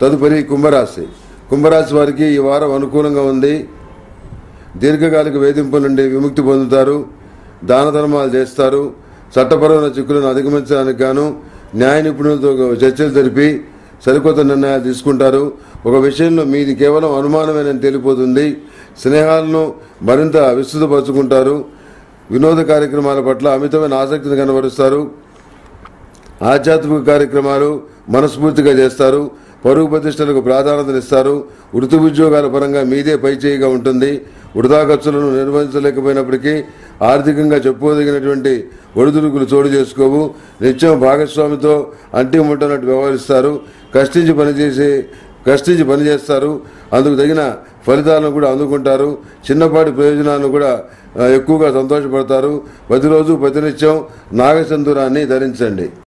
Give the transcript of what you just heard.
తదుపరి కుంభరాశి. కుంభరాశి వారికి ఈ వారం అనుకూలంగా ఉంది. దీర్ఘకాలిక వేధింపుల నుండి విముక్తి పొందుతారు. దాన ధర్మాలు చేస్తారు. చట్టపరమైన చిక్కులను అధిగమించడానికి గాను న్యాయ నిపుణులతో చర్చలు జరిపి సరికొత్త నిర్ణయాలు తీసుకుంటారు. ఒక విషయంలో మీది కేవలం అనుమానమేనని తేలిపోతుంది. స్నేహాలను మరింత విస్తృతపరుచుకుంటారు. వినోద కార్యక్రమాల పట్ల అమితమైన ఆసక్తిని కనబరుస్తారు. ఆధ్యాత్మిక కార్యక్రమాలు మనస్ఫూర్తిగా చేస్తారు. పరుగు ప్రతిష్టలకు ప్రాధాన్యతనిస్తారు వృత్తి ఉద్యోగాల పరంగా మీదే పైచేయిగా ఉంటుంది. వృధా ఖర్చులను నిర్వహించలేకపోయినప్పటికీ ఆర్థికంగా చెప్పుకోదగినటువంటి ఒడిదుడుకులు చోటు చేసుకోవు. నిత్యం భాగస్వామితో అంటి ముట్టనట్టు వ్యవహరిస్తారు. కష్టించి పనిచేసే కష్టించి పనిచేస్తారు. అందుకు తగిన ఫలితాలను కూడా అందుకుంటారు. చిన్నపాటి ప్రయోజనాలను కూడా ఎక్కువగా సంతోషపడతారు. ప్రతిరోజు ప్రతినిత్యం నాగచందూరాన్ని ధరించండి.